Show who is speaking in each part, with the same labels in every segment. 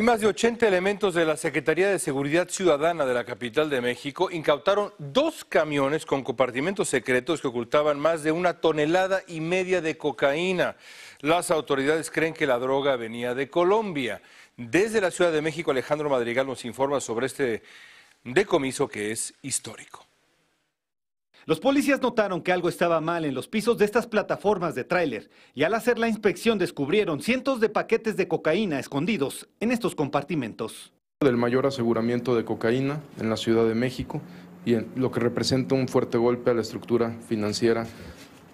Speaker 1: Y más de 80 elementos de la Secretaría de Seguridad Ciudadana de la capital de México incautaron dos camiones con compartimentos secretos que ocultaban más de una tonelada y media de cocaína. Las autoridades creen que la droga venía de Colombia. Desde la Ciudad de México, Alejandro Madrigal nos informa sobre este decomiso que es histórico.
Speaker 2: Los policías notaron que algo estaba mal en los pisos de estas plataformas de tráiler y al hacer la inspección descubrieron cientos de paquetes de cocaína escondidos en estos compartimentos.
Speaker 3: Del mayor aseguramiento de cocaína en la Ciudad de México y lo que representa un fuerte golpe a la estructura financiera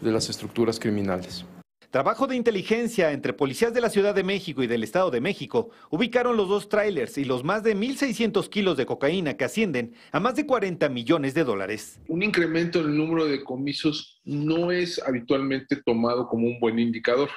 Speaker 3: de las estructuras criminales.
Speaker 2: Trabajo de inteligencia entre policías de la Ciudad de México y del Estado de México ubicaron los dos trailers y los más de 1.600 kilos de cocaína que ascienden a más de 40 millones de dólares.
Speaker 4: Un incremento en el número de decomisos no es habitualmente tomado como un buen indicador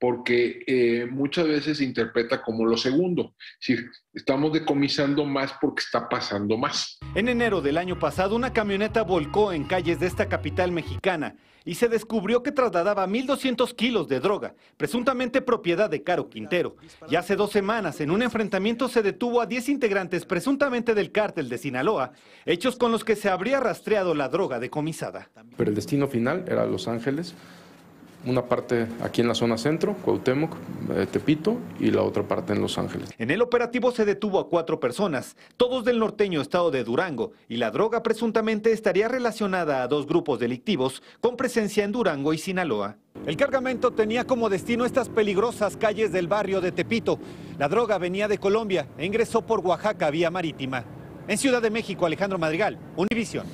Speaker 4: porque eh, muchas veces se interpreta como lo segundo. Si estamos decomisando más porque está pasando más.
Speaker 2: En enero del año pasado, una camioneta volcó en calles de esta capital mexicana y se descubrió que trasladaba 1.200 kilos de droga, presuntamente propiedad de Caro Quintero. Y hace dos semanas, en un enfrentamiento, se detuvo a 10 integrantes presuntamente del cártel de Sinaloa, hechos con los que se habría rastreado la droga decomisada.
Speaker 3: Pero el destino final era Los Ángeles, una parte aquí en la zona centro, Cuauhtémoc, eh, Tepito, y la otra parte en Los Ángeles.
Speaker 2: En el operativo se detuvo a cuatro personas, todos del norteño estado de Durango, y la droga presuntamente estaría relacionada a dos grupos delictivos con presencia en Durango y Sinaloa. El cargamento tenía como destino estas peligrosas calles del barrio de Tepito. La droga venía de Colombia e ingresó por Oaxaca vía marítima. En Ciudad de México, Alejandro Madrigal, Univisión.